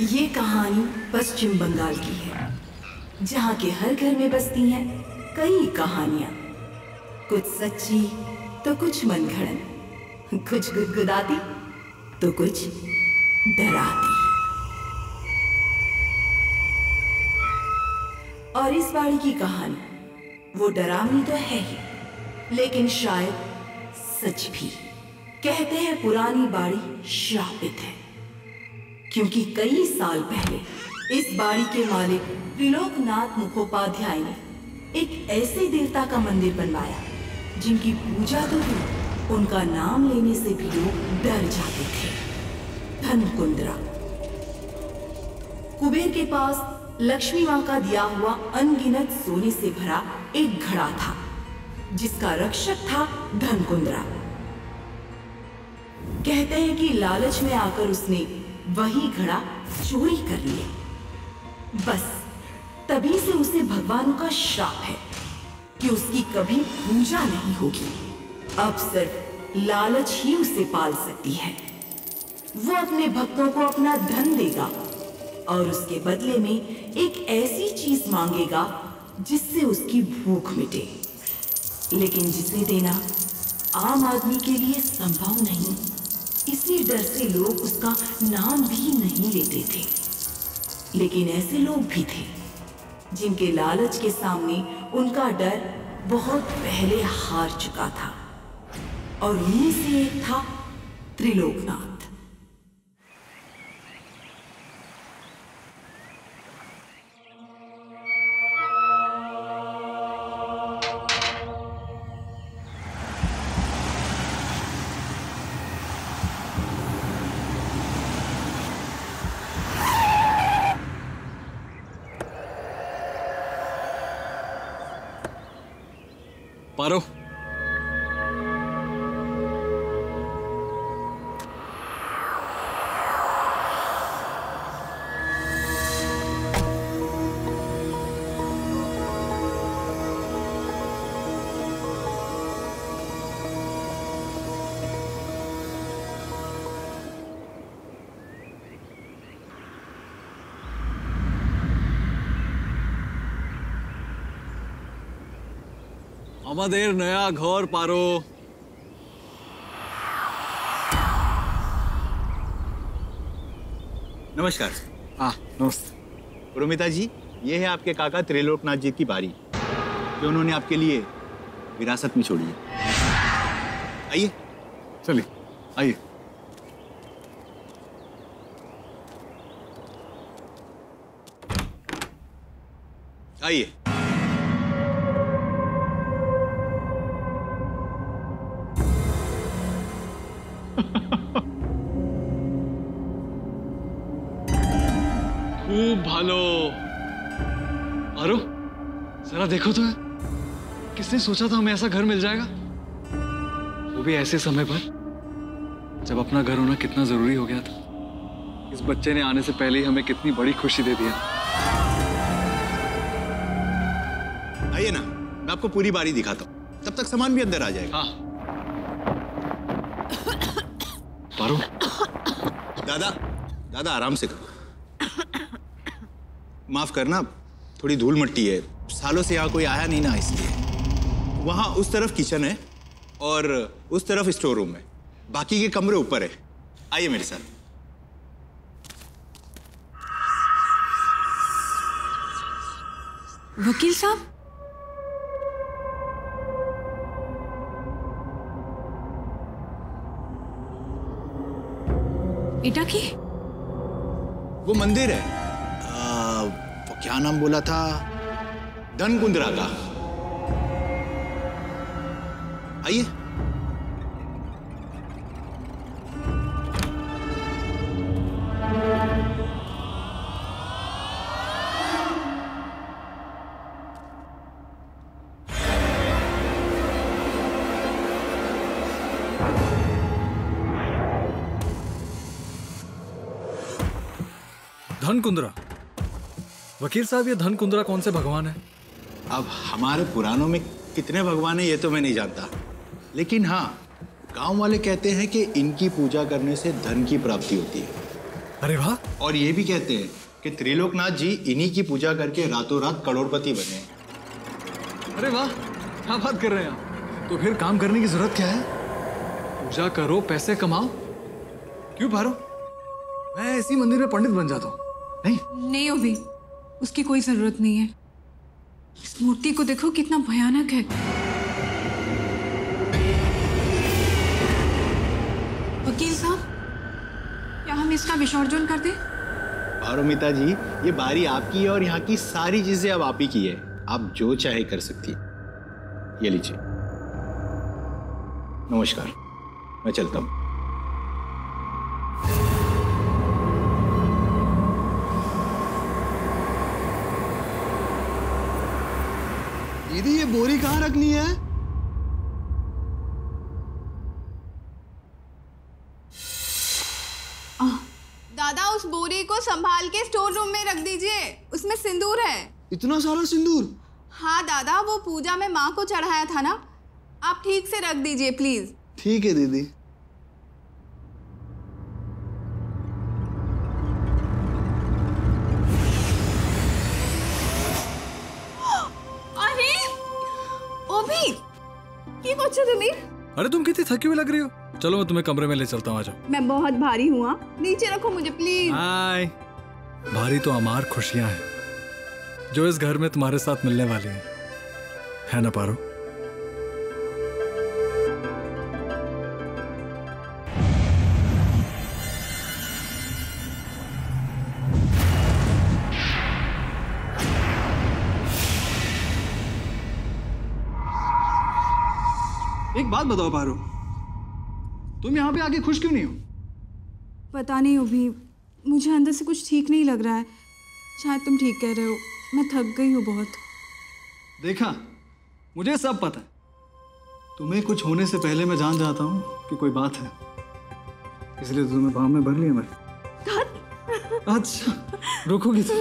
ये कहानी पश्चिम बंगाल की है, जहाँ के हर घर में बसती हैं कई कहानियाँ। कुछ सच्ची तो कुछ मनगढ़ंत कुछ गुदगुदाती तो कुछ डराती। और इस बाड़ी की कहानी, वो डरावनी तो है ही, लेकिन शायद सच भी। कहते हैं पुरानी बाड़ी श्रापित है। क्योंकि कई साल पहले इस बाड़ी के मालिक त्रिलोकनाथ मुखोपाध्याय ने एक ऐसे देवता का मंदिर बनवाया, जिनकी पूजा तो भी उनका नाम लेने से भी लोग डर जाते थे। धनकुंद्रा कुबेर के पास लक्ष्मी माँ का दिया हुआ अनगिनत सोने से भरा एक घड़ा था, जिसका रक्षक था धनकुंद्रा कहते हैं कि लालच में आकर उसने वही घड़ा चोरी कर लिया बस, तभी से उसे भगवानों का श्राप है कि उसकी कभी पूजा नहीं होगी। अब सिर्फ़ लालच ही उसे पाल सकती है। वो अपने भक्तों को अपना धन देगा और उसके बदले में एक ऐसी चीज़ मांगेगा जिससे उसकी भूख मिटे। लेकिन जिसे देना आम आदमी के लिए संभव नहीं। इसी डर से लोग उसका नाम भी नहीं लेते थे। लेकिन ऐसे लोग भी थे, जिनके लालच के सामने उनका डर बहुत पहले हार चुका था। और उन्हीं से एक था त्रिलोकनाथ। আমাদের নয়া ঘর পারো नमस्कार हाँ नमस्ते पुरोमिता जी ये है आपके काका त्रिलोकनाथ जी की बारी जो उन्होंने आपके लिए विरासत में छोड़ी है आइए चलिए आइए आइए देखो तो किसने सोचा था हमें ऐसा घर मिल जाएगा? वो भी ऐसे समय पर जब अपना घर होना कितना ज़रूरी हो गया था। इस बच्चे ने आने से पहले ही हमें कितनी बड़ी खुशी दे दिया आइए ना मैं आपको पूरी बारी दिखाता हूँ। तब तक सामान भी अंदर आ जाएगा। हाँ। पारो। दादा दादा आराम से करो। माफ़ करना थोड़ी धूल मट्टी है। सालों से यहाँ कोई आया नहीं ना इसलिए। वहाँ उस तरफ़ किचन है और उस तरफ़ स्टोर रूम है। बाकी के कमरे ऊपर है। आइए मेरे साथ। वकील साहब? इटा की? वो मंदिर है। आ, वो क्या नाम बोला था? धनकुंद्रा का आइए। धन कुंद्रा वकील साहब ये धन कुंद्रा कौन से भगवान है? अब हमारे पुराणों में कितने भगवान हैं ये तो मैं नहीं जानता। लेकिन हाँ गाँव वाले कहते हैं कि इनकी पूजा करने से धन की प्राप्ति होती है। अरे वाह। और ये भी कहते हैं कि त्रिलोकनाथ जी इन्हीं की पूजा करके रातों रात करोड़पति बने अरे वाह क्या बात कर रहे हैं आप? तो फिर काम करने की ज़रूरत क्या है? पूजा करो पैसे कमाओ। क्यों भारो? मैं इसी मंदिर में पंडित बन जाता हूँ। नहीं। नहीं अभी उसकी कोई ज़रूरत नहीं है। इस मूर्ति को देखो कितना भयानक है। वकील साहब, क्या हम इसका विसर्जन कर दें? पारोमिता जी, ये बारी आपकी है और यहाँ की सारी चीज़ें अब आप ही की है। आप जो चाहे कर सकती ये लीजिए। नमस्कार। मैं चलता हूँ। दीदी ये बोरी कहाँ रखनी है? दादा उस बोरी को संभाल के स्टोर रूम में रख दीजिए। उसमें सिंदूर है। इतना सारा सिंदूर? हाँ दादा वो पूजा में माँ को चढ़ाया था ना? आप ठीक से रख दीजिए प्लीज़। ठीक है दीदी। ये पहुँचे तुम अरे तुम कितनी थकी हुई लग रही हो? चलो मैं तुम्हें कमरे में ले चलता हूँ आ जाओ। मैं बहुत भारी हूँ नीचे रखो मुझे प्लीज़ हाय भारी तो अमार खुशियाँ हैं जो इस घर में तुम्हारे साथ मिलने वाली हैं। है ना पारो? एक बात बताओ पारो। तुम यहाँ पे आके खुश क्यों नहीं हो? पता नहीं अभी। मुझे अंदर से कुछ ठीक नहीं लग रहा है। शायद तुम ठीक कह रहे हो। मैं थक गई हूँ बहुत। देखा मुझे सब पता है। तुम्हें कुछ होने से पहले मैं जान जाता हूँ कि कोई बात है। इसलिए तो तुम्हें पाँव में भर लिया मैं। अच्छा रुकोगी तो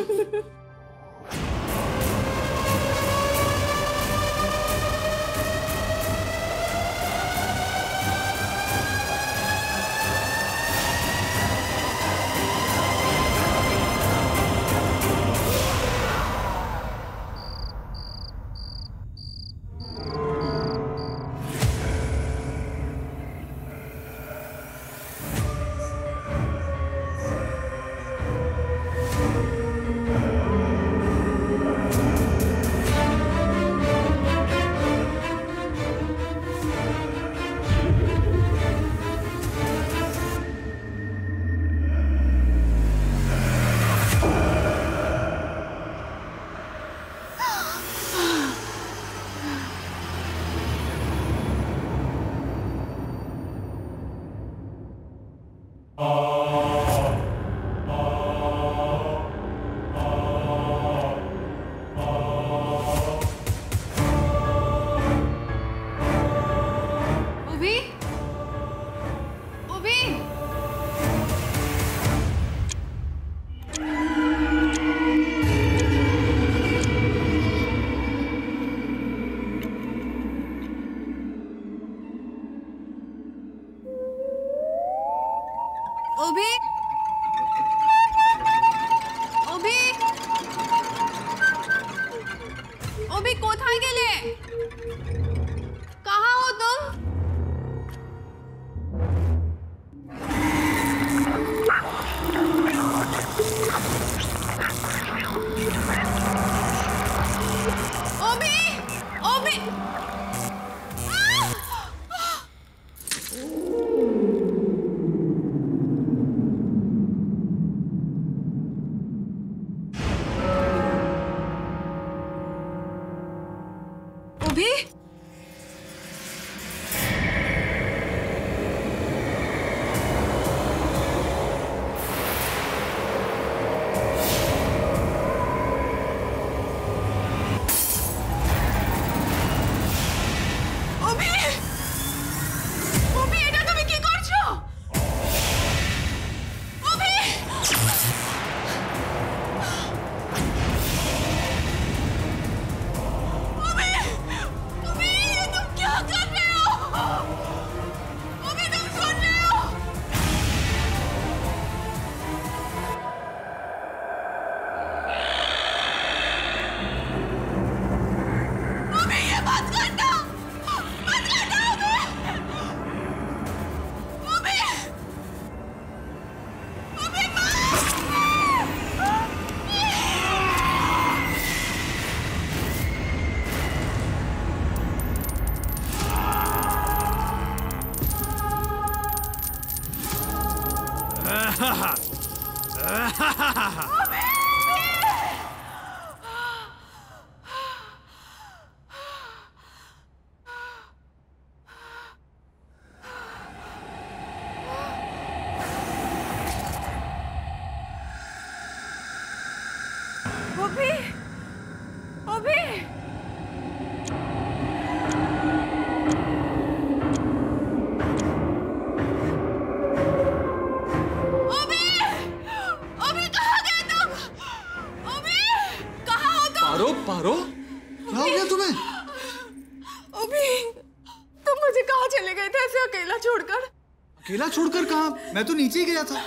मैं तो नीचे ही गया था।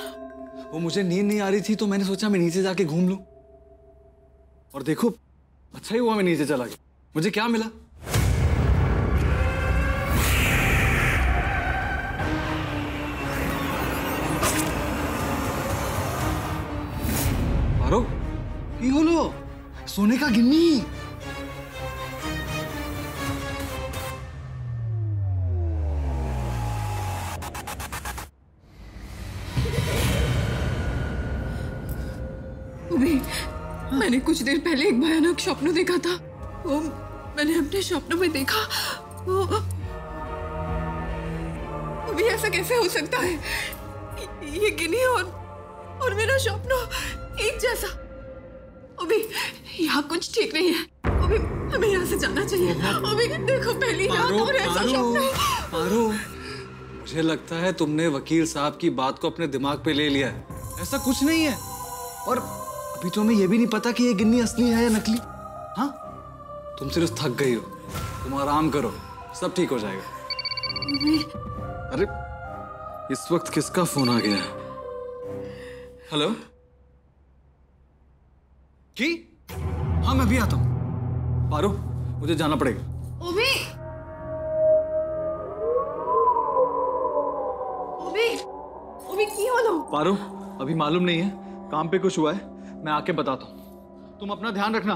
वो मुझे नींद नहीं आ रही थी तो मैंने सोचा मैं नीचे जाके घूम लू। और देखो अच्छा ही हुआ मैं नीचे चला गया। मुझे क्या मिला? सोने का गिन्नी। कुछ देर पहले एक भयानक स्वप्न देखा था। वो मैंने अपने स्वप्न में देखा। वो अभी ऐसा कैसे हो सकता है? ये गिनी और और मेरा स्वप्न एक जैसा। अभी यहाँ कुछ ठीक नहीं है। अभी हमें यहाँ से जाना चाहिए। अभी देखो पहली रात और ऐसा स्वप्न। पारो मुझे लगता है तुमने वकील साहब की बात को अपने दिमाग पे ले लिया है। ऐसा कुछ नहीं है। और अभी तो हमें यह भी नहीं पता कि ये गिन्नी असली है या नकली। हाँ? तुम सिर्फ़ थक गई हो। तुम आराम करो। सब ठीक हो जाएगा। अरे इस वक्त किसका फ़ोन आ गया हेलो? की? हाँ मैं भी आता हूँ। पारो मुझे जाना पड़ेगा। ओबी ओबी ओबी की होलो पारो अभी मालूम नहीं है। काम पे कुछ हुआ है? मैं आके बताता हूँ। तुम अपना ध्यान रखना।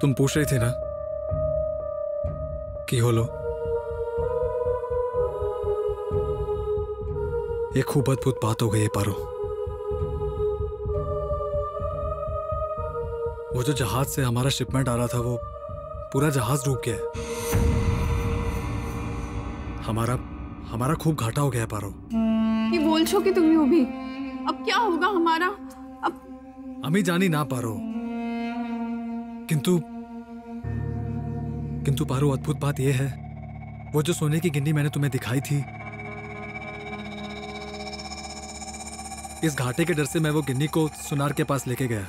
तुम पूछ रहे थे ना कि होलो ये खूब अद्भुत बात हो गई है पारो। वो जो जहाज़ से हमारा शिपमेंट आ रहा था वो पूरा जहाज़ डूब गया है। हमारा हमारा खूब घाटा हो गया है पारो। ये बोल छो कि तुम्हें भी। अब क्या होगा हमारा? अब अमी जानी ना पारो। किंतु किंतु पारो अद्भुत बात यह है, वो जो सोने की गिन्नी मैंने तुम्हें दिखाई थी, इस घाटे के डर से मैं वो गिन्नी को सुनार के पास लेके गया।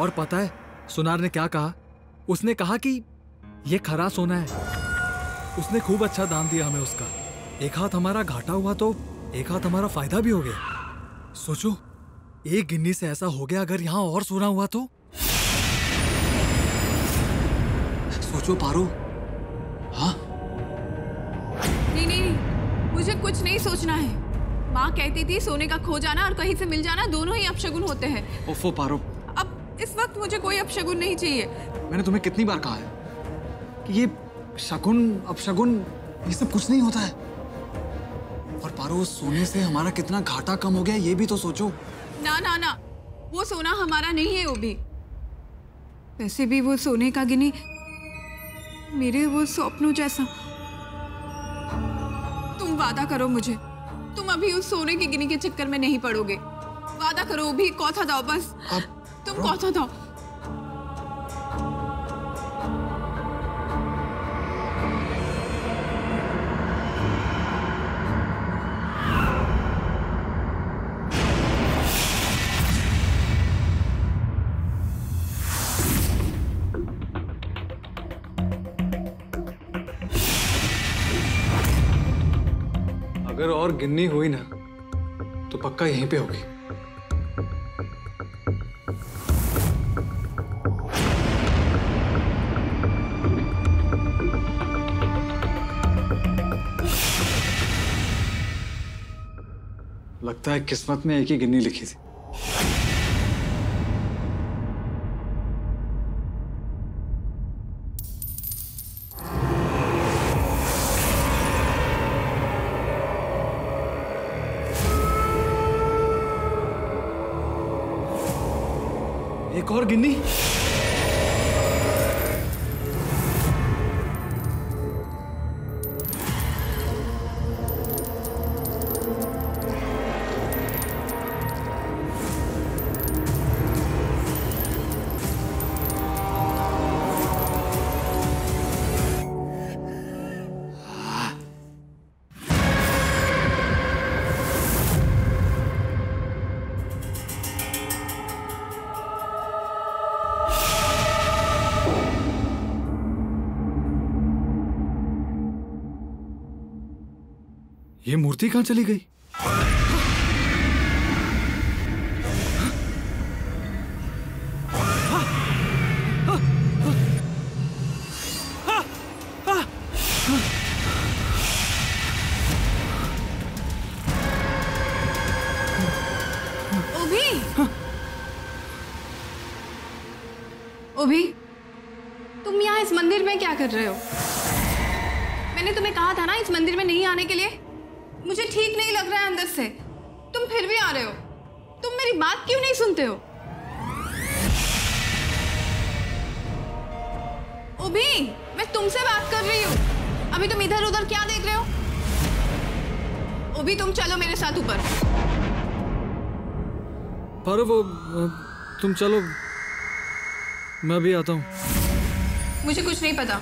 और पता है, सुनार ने क्या कहा? उसने कहा कि ये खरा सोना है। उसने खूब अच्छा दाम दिया हमें उसका। एक हाथ हमारा घाटा हुआ तो एक हाथ हमारा फ़ायदा भी हो गया। सोचो, एक गिन्नी से ऐसा हो गया, अगर यहाँ और सोना हुआ तो? सोचो पारो? हाँ? नहीं नहीं नहीं मुझे कुछ नहीं सोचना है। माँ कहती थी सोने का खो जाना और कहीं से मिल जाना दोनों ही अपशगुन होते हैं। ओफो पारो। अब इस वक्त मुझे कोई अपशगुन नहीं चाहिए। मैंने तुम्हें कितनी बार कहा है कि ये शगुन अब शगुन ये सब कुछ नहीं होता है। और पारो उस सोने से हमारा कितना घाटा कम हो गया ये भी तो सोचो। ना ना ना वो सोना हमारा नहीं है वो भी वैसे भी वो सोने का गिनी मेरे वो सपनों जैसा। तुम वादा करो मुझे। तुम अभी उस सोने की गिनी के चक्कर में नहीं पड़ोगे। वादा करो भी कौथा दाओ बस। तुम कौथा दाओ। और गिन्नी हुई ना तो पक्का यहीं पे होगी। लगता है किस्मत में एक ही गिन्नी लिखी थी। एक और गिन्नी। ये मूर्ति कहाँ चली गई? ओभी! तुम यहाँ इस मंदिर में क्या कर रहे हो? मैंने तुम्हें कहा था ना इस मंदिर में नहीं आने के लिए। मुझे ठीक नहीं लग रहा है अंदर से। तुम फिर भी आ रहे हो। तुम मेरी बात क्यों नहीं सुनते हो? ओभी मैं तुमसे बात कर रही हूँ। अभी तुम इधर उधर क्या देख रहे हो? ओभी तुम चलो मेरे साथ ऊपर। पर वो तुम चलो। मैं भी आता हूँ। मुझे कुछ नहीं पता।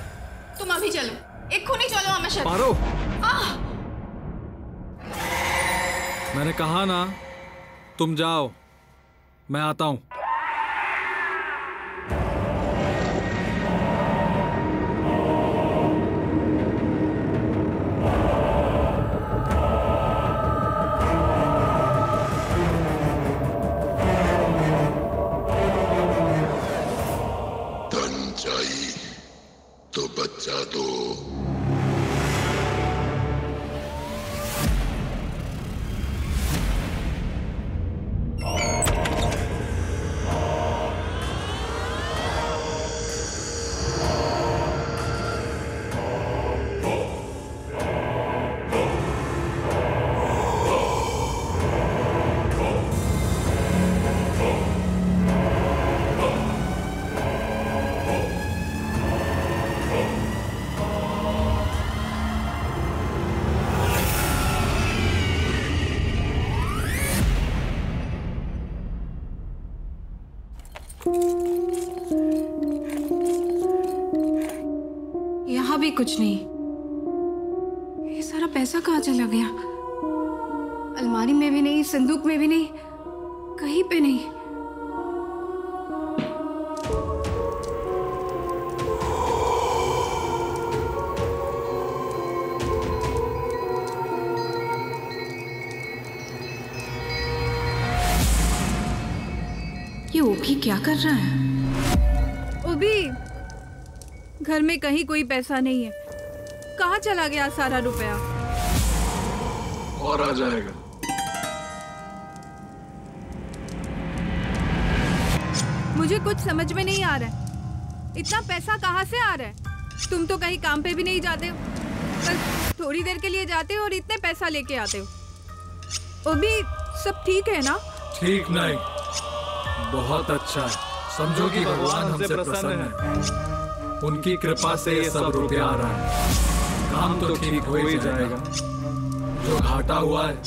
तुम अभी चलो। एक खूनी चलो हमेशा। पारो आह! मैंने कहा ना तुम जाओ मैं आता हूँ। कुछ नहीं। ये सारा पैसा कहाँ चला गया? अलमारी में भी नहीं, संदूक में भी नहीं, कहीं पे नहीं। ये ओभी क्या कर रहा है? घर में कहीं कोई पैसा नहीं है। कहाँ चला गया सारा रुपया? और आ जाएगा। मुझे कुछ समझ में नहीं आ रहा है। इतना पैसा कहाँ से आ रहा है? तुम तो कहीं काम पे भी नहीं जाते हो। बस थोड़ी देर के लिए जाते हो और इतने पैसा लेके आते हो। वो भी सब ठीक है ना? ठीक नहीं। बहुत अच्छा है। समझो कि भगवान हमसे प्रसन्न है। उनकी कृपा से ये सब रुपया आ रहा है काम तो ठीक हो ही जाएगा। जो घाटा हुआ है,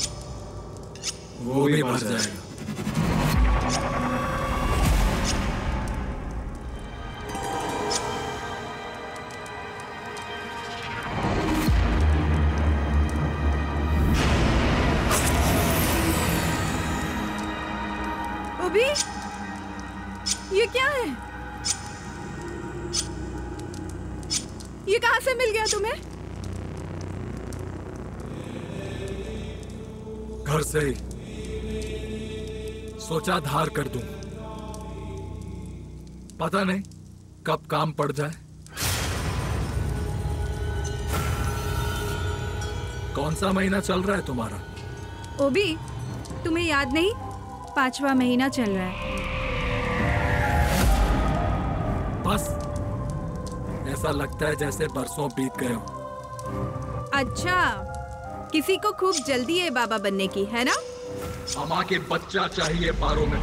वो भी भर जाएगा। सोचा धार कर दूँ। पता नहीं कब काम पड़ जाए। कौन सा महीना चल रहा है तुम्हारा? भी तुम्हें याद नहीं? पांचवा महीना चल रहा है। बस ऐसा लगता है जैसे बरसों बीत गए हो। अच्छा किसी को खूब जल्दी है बाबा बनने की है ना? अमा के बच्चा चाहिए पारो में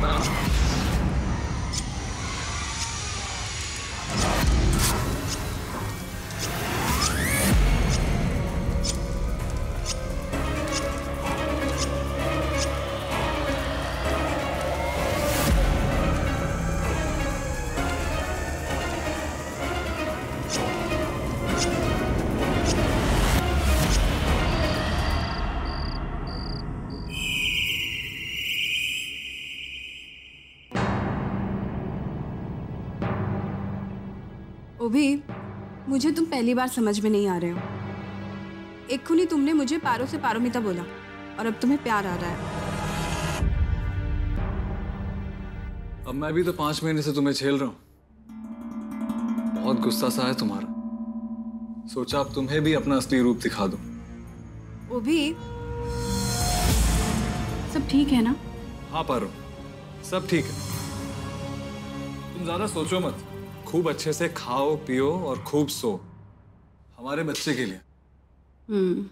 भी मुझे तुम पहली बार समझ में नहीं आ रहे हो। एक खुनी तुमने मुझे पारो से पारोमिता बोला और अब तुम्हें प्यार आ रहा है। अब मैं भी तो पाँच महीने से तुम्हें झेल रहा हूँ। बहुत गुस्सा सा है तुम्हारा। सोचा अब तुम्हें भी अपना असली रूप दिखा दो। वो भी सब ठीक है ना? हाँ पारो सब ठीक है। तुम ज़्यादा सोचो मत। खूब अच्छे से खाओ पियो और खूब सो। हमारे बच्चे के लिए। हम्म।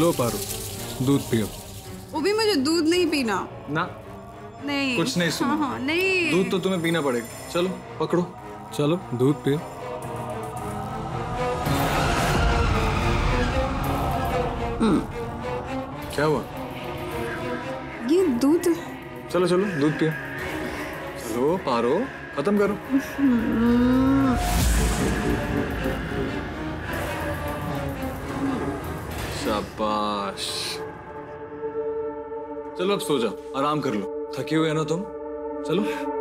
लो पारो दूध पियो। वो भी मुझे दूध नहीं पीना। ना? नहीं। कुछ नहीं सुना। हाँ, हाँ, नहीं। दूध तो तुम्हें पीना पड़ेगा। चलो पकड़ो। चलो दूध पियो। क्या हुआ? ये दूध। चलो चलो दूध पिया। चलो पारो खत्म करो। शाबाश। चलो अब सो जाओ आराम कर लो। थके हुए हो ना तुम? चलो।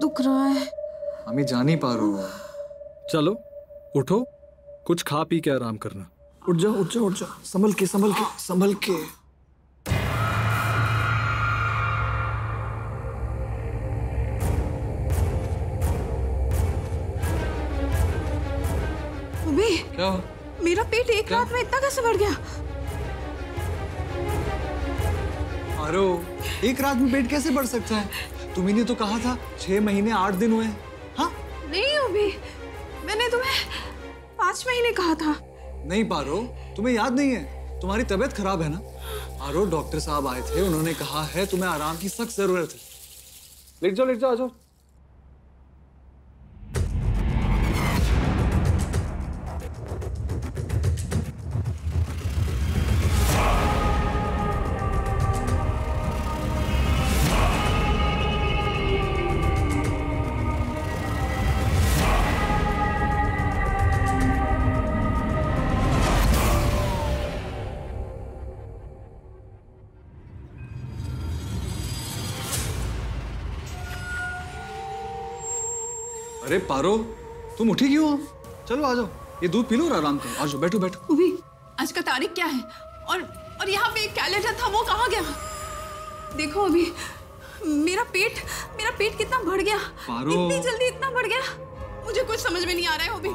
दुख रहा है। हमें जा नहीं पा रहा हो। चलो उठो कुछ खा पी के आराम करना। उठ जाओ उठ जाओ उठ जाओ। संभल के संभल के संभल के। क्या? मेरा पेट एक रात में इतना कैसे बढ़ गया? आरो एक रात में पेट कैसे बढ़ सकता है? तुम्ही ने तो कहा था छह महीने आठ दिन हुए हाँ। नहीं अभी मैंने तुम्हें पाँच महीने कहा था। नहीं पारो तुम्हें याद नहीं है? तुम्हारी तबीयत खराब है ना? पारो डॉक्टर साहब आए थे उन्होंने कहा है तुम्हें आराम की सख्त ज़रूरत है। लिख जाओ लिख जाओ आ जाओ। पारो तुम उठी क्यों? चलो आ जाओ। ये दूध पी लो और आराम करो। आ जाओ बैठो बैठो। अभी आज का तारीख क्या है? और और यहाँ पे एक कैलेंडर था वो कहाँ गया? देखो अभी मेरा पेट मेरा पेट कितना बढ़ गया। पारो। इतनी जल्दी इतना बढ़ गया। मुझे कुछ समझ में नहीं आ रहा है अभी।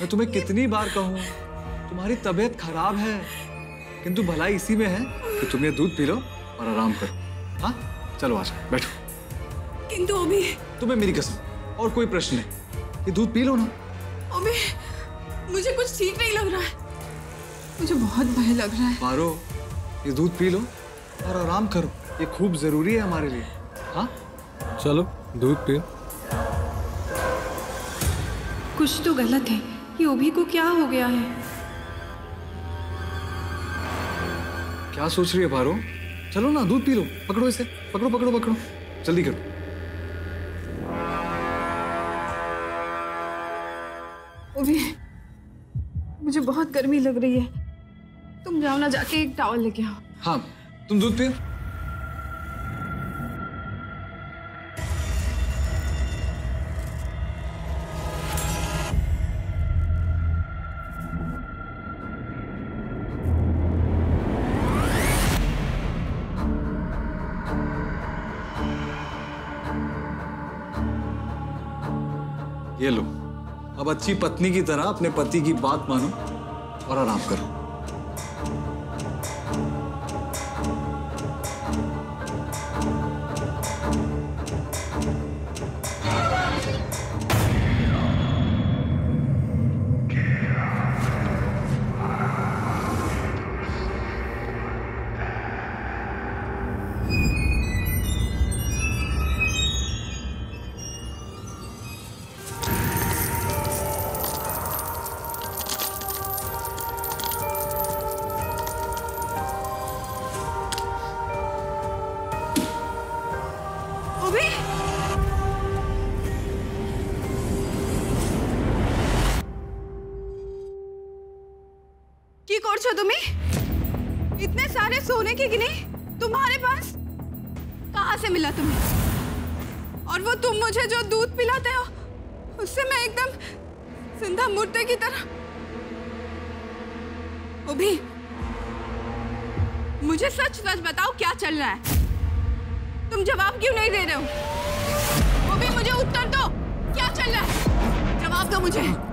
मैं तुम्हें कितनी बार कहूँ तुम्हारी तबीयत खराब है किंतु भलाई इसी में है कि तुम ये दूध पी लो और आराम करो। हाँ? चलो आ जाओ बैठो। किंतु अभी तुम्हें मेरी कसम और कोई प्रश्न नहीं। ये दूध पी लो ना। अभी मुझे कुछ ठीक नहीं लग रहा है। मुझे बहुत भय लग रहा है। पारो ये दूध पी लो और आराम करो। ये खूब ज़रूरी है हमारे लिए। हाँ? चलो दूध पियो। कुछ तो गलत है। ये ओभी को क्या हो गया है? क्या सोच रही है पारो चलो ना दूध पी लो। पकड़ो इसे। पकड़ो पकड़ो पकड़ो। जल्दी करो। गर्मी लग रही है। तुम जाओ ना, जाके एक टावल लेके आओ। हाँ तुम दूध पियो। ये लो, अब अच्छी पत्नी की तरह अपने पति की बात मानो। और आराम करो। हो तुम्हें? इतने सारे सोने के गिने तुम्हारे पास? कहाँ से मिला तुम्हें? और वो तुम मुझे जो दूध पिलाते हो, उससे मैं एकदम सिंधा मुर्दे की तरह। उभी, मुझे सच सच बताओ क्या चल रहा है? तुम जवाब क्यों नहीं दे रहे हो? वो भी मुझे उत्तर दो। क्या चल रहा है? जवाब दो मुझे।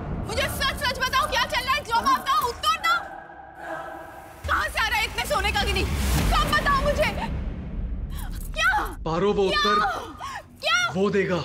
पारो वो उत्तर वो देगा।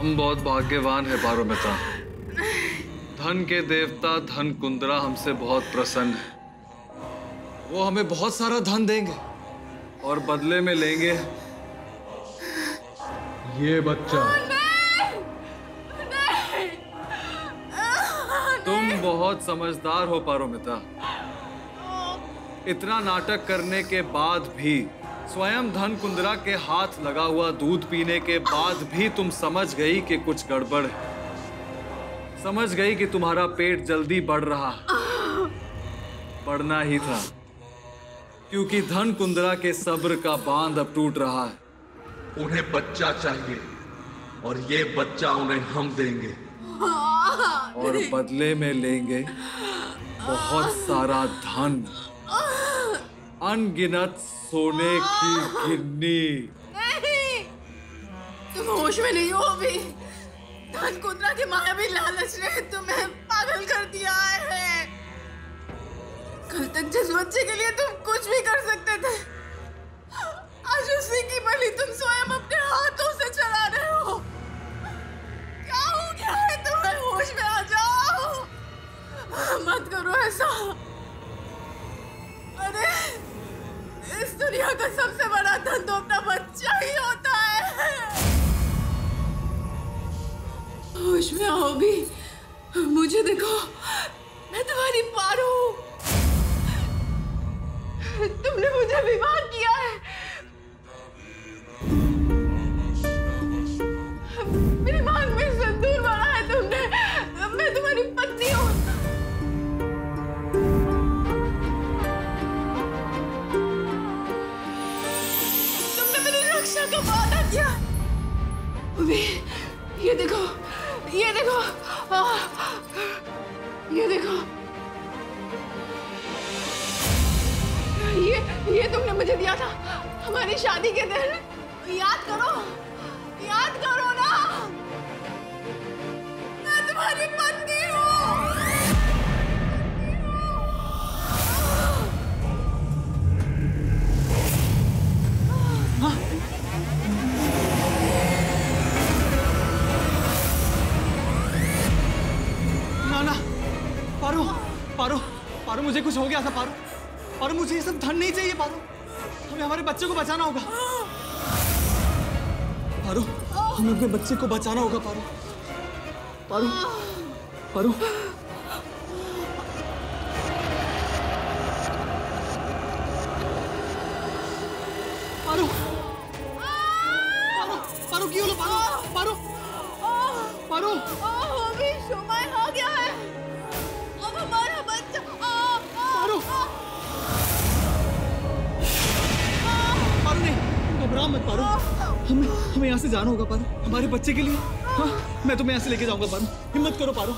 हम बहुत भाग्यवान है पारो मेहता धन के देवता, धन कुंदरा हमसे बहुत प्रसन्न है। वो हमें बहुत सारा धन देंगे और बदले में लेंगे। ये बच्चा। तुम बहुत समझदार हो पारो मिता इतना नाटक करने के बाद भी स्वयं धन कुंदरा के हाथ लगा हुआ दूध पीने के बाद भी तुम समझ गई कि कुछ गड़बड़ है। समझ गई कि तुम्हारा पेट जल्दी बढ़ रहा बढ़ना ही था क्योंकि धन कुंदरा के सब्र का बाँध अब टूट रहा है। उन्हें बच्चा चाहिए और ये बच्चा उन्हें हम देंगे। और बदले में लेंगे बहुत सारा धन। अनगिनत सोने की नहीं। तुम होश में नहीं हो अभी। धन कुंदरा के मायावी लालच ने तुम्हें पागल कर दिया है। कल तक जिस बच्चे के लिए तुम कुछ भी कर सकते थे, आज उसी की बलि तुम स्वयं अपने हाथों से चला रहे हो। क्या हो गया है? तुम्हें होश में आ जाओ। मत करो ऐसा। दुनिया का सबसे बड़ा धन तो अपना बच्चा ही होता है। होश में आओ भी मुझे देखो, मैं तुम्हारी पार हूँ। तुमने मुझे विवाह ये देखो ये देखो ये देखो। ये ये तुमने मुझे दिया था, हमारी शादी के दिन। याद करो। मुझे कुछ हो गया था पारो। और मुझे ये सब धन नहीं चाहिए पारो। हमें हमारे बच्चे को बचाना होगा। पारो, हमें अपने बच्चे को बचाना होगा पारो। पारो पारो। पारो पारो पारो, क्यों पारो? पारो पारो। घबराओ मत पारो? हमें हमें यहाँ से जाना होगा, पारो? हमारे बच्चे के लिए? हाँ मैं तुम्हें यहाँ से लेके जाऊँगा, पारो? हिम्मत करो, पारो?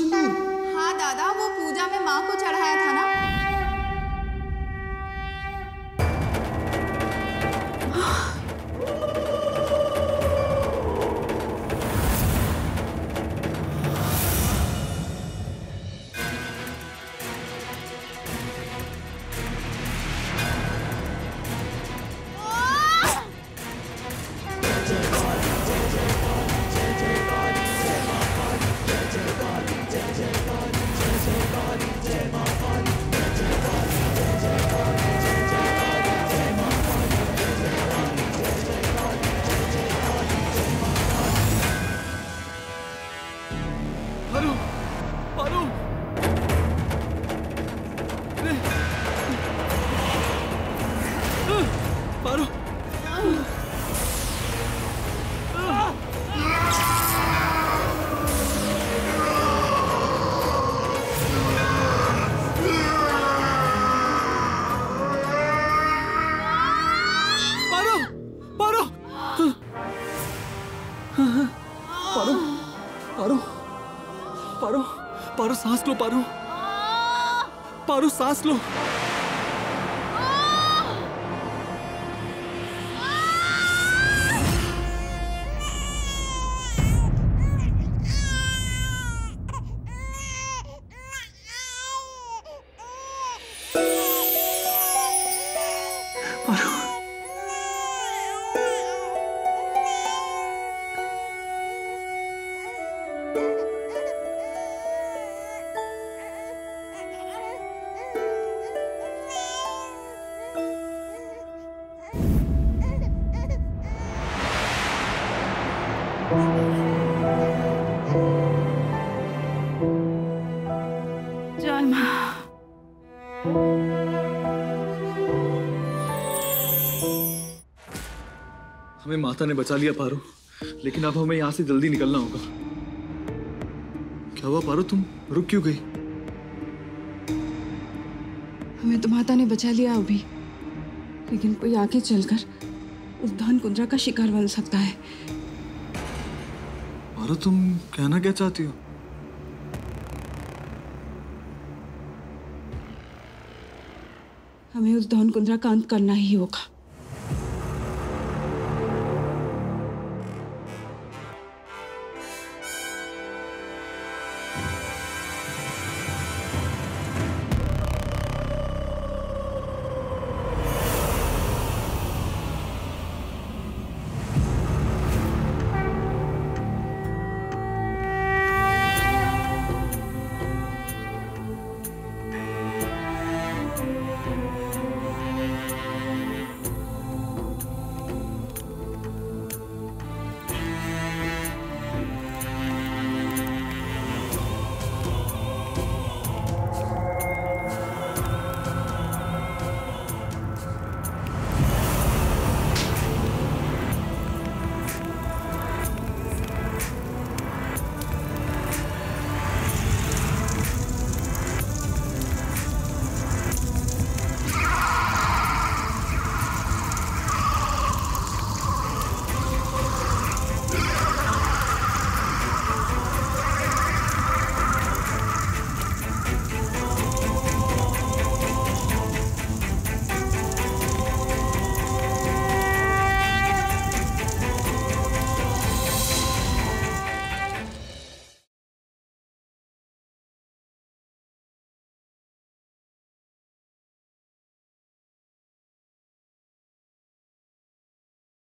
इतना पारो सांस लो पारो। पारो सांस लो। जय माता ने बचा लिया पारो। लेकिन अब हमें यहाँ से जल्दी निकलना होगा। क्या हुआ पारो तुम? रुक क्यों गई? हमें तो माता ने बचा लिया अभी। लेकिन कोई आगे चलकर उस धन कुंद्रा का शिकार बन सकता है। पारो तुम कहना क्या चाहती हो? हमें उस धन कुंद्रा का अंत करना ही होगा।